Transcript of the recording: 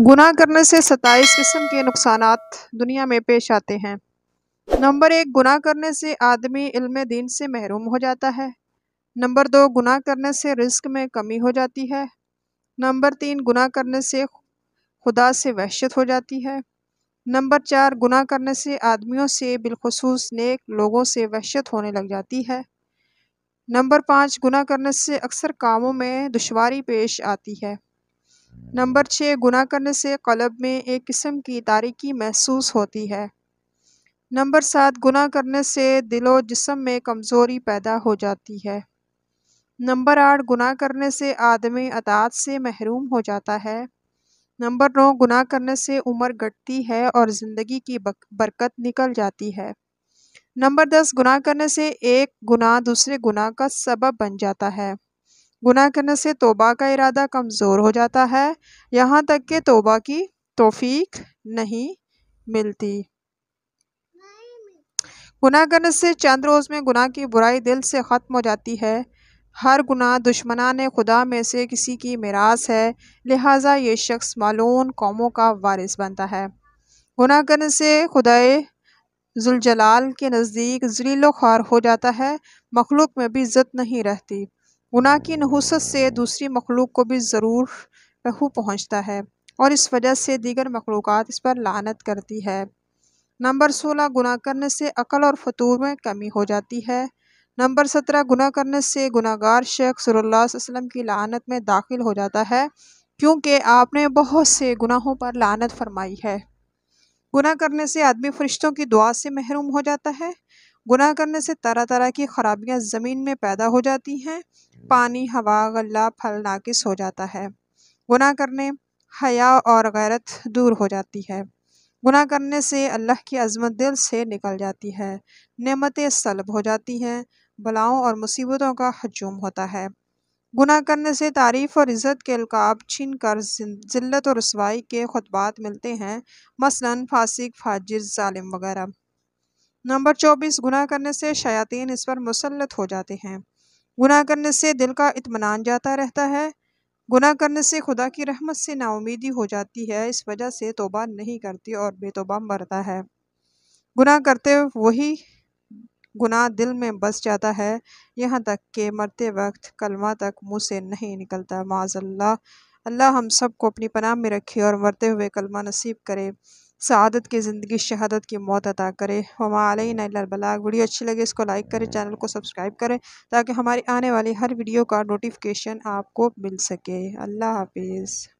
گناہ کرنے سے ستائیس قسم کے نقصانات دنیا میں پیش آتے ہیں۔ نمبر ایک، گناہ کرنے سے آدمی علم دین سے محروم ہو جاتا ہے۔ نمبر دو، گناہ کرنے سے رزق میں کمی ہو جاتی ہے۔ نمبر تین، گناہ کرنے سے خدا سے وحشت ہو جاتی ہے۔ نمبر چار، گناہ کرنے سے آدمیوں سے بالخصوص نیک لوگوں سے وحشت ہونے لگ جاتی ہے۔ نمبر پانچ، گناہ کرنے سے اکثر کاموں میں دشواری پیش آتی ہے۔ نمبر چھ، گناہ کرنے سے قلب میں ایک قسم کی تاریکی محسوس ہوتی ہے۔ نمبر سات، گناہ کرنے سے دل و جسم میں کمزوری پیدا ہو جاتی ہے۔ نمبر آٹھ، گناہ کرنے سے آدمی اطاعت سے محروم ہو جاتا ہے۔ نمبر نو، گناہ کرنے سے عمر گٹتی ہے اور زندگی کی برکت نکل جاتی ہے۔ نمبر دس، گناہ کرنے سے ایک گناہ دوسرے گناہ کا سبب بن جاتا ہے۔ گناہ کرنے سے توبہ کا ارادہ کمزور ہو جاتا ہے۔ یہاں تک کہ توبہ کی توفیق نہیں ملتی۔ گناہ کرنے سے چند روز میں گناہ کی برائی دل سے ختم ہو جاتی ہے۔ ہر گناہ دشمنان خدا میں سے کسی کی میراث ہے۔ لہٰذا یہ شخص معلوم قوموں کا وارث بنتا ہے۔ گناہ کرنے سے خدائے ذوالجلال کے نزدیک ذلیل و خوار ہو جاتا ہے۔ مخلوق میں بھی عزت نہیں رہتی۔ گناہ کی نحوست سے دوسری مخلوق کو بھی ضرور رہو پہنچتا ہے اور اس وجہ سے دیگر مخلوقات اس پر لعنت کرتی ہے۔ نمبر سولہ، گناہ کرنے سے عقل اور فطور میں کمی ہو جاتی ہے۔ نمبر سترہ، گناہ کرنے سے گناہ گار شیخ صلی اللہ علیہ وسلم کی لعنت میں داخل ہو جاتا ہے کیونکہ آپ نے بہت سے گناہوں پر لعنت فرمائی ہے۔ گناہ کرنے سے آدمی فرشتوں کی دعا سے محروم ہو جاتا ہے۔ گناہ کرنے سے طرح طرح کی خرابیاں زمین میں پیدا ہو جاتی ہیں۔ پانی، ہوا، غلہ، پھل ناقص ہو جاتا ہے۔ گناہ کرنے، حیا اور غیرت دور ہو جاتی ہے۔ گناہ کرنے سے اللہ کی عظمت دل سے نکل جاتی ہے۔ نعمتیں سلب ہو جاتی ہیں۔ بلاؤں اور مصیبتوں کا ہجوم ہوتا ہے۔ گناہ کرنے سے تعریف اور عزت کے القاب چھن کر ذلت اور رسوائی کے خطبات ملتے ہیں۔ مثلاً فاسق، فاجر، ظالم وغیرہ۔ نمبر چوبیس، گناہ کرنے سے شیاطین اس پر مسلط ہو جاتے ہیں۔ گناہ کرنے سے دل کا اطمینان جاتا رہتا ہے۔ گناہ کرنے سے خدا کی رحمت سے نا امیدی ہو جاتی ہے، اس وجہ سے توبہ نہیں کرتی اور بے توبہ مرتا ہے۔ گناہ کرتے وہی گناہ دل میں بس جاتا ہے، یہاں تک کہ مرتے وقت کلمہ تک منہ سے نہیں نکلتا۔ معاذ اللہ اللہ ہم سب کو اپنی پناہ میں رکھے اور مرتے ہوئے کلمہ نصیب کرے۔ سعادت کی زندگی، شہادت کی موت عطا کرے۔ ہما علیہ البلاغ۔ ویڈیو اچھی لگے اس کو لائک کرے، چینل کو سبسکرائب کریں تاکہ ہماری آنے والی ہر ویڈیو کا نوٹیفکیشن آپ کو مل سکے۔ اللہ حافظ۔